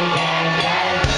Yeah.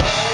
Bye.